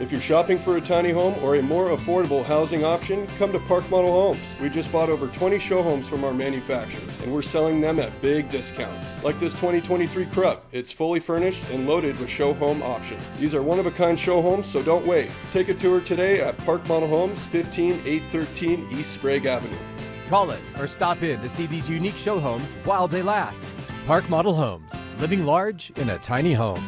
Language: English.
If you're shopping for a tiny home or a more affordable housing option, come to Park Model Homes. We just bought over 20 show homes from our manufacturers, and we're selling them at big discounts. Like this 2023 Kropf. It's fully furnished and loaded with show home options. These are one of a kind show homes, so don't wait. Take a tour today at Park Model Homes, 15813 East Sprague Avenue. Call us or stop in to see these unique show homes while they last. Park Model Homes, living large in a tiny home.